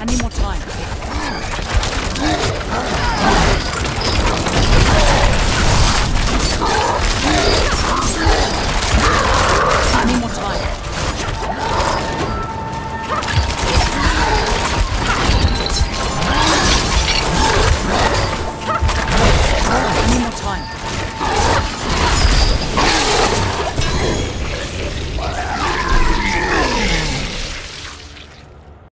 I need more time.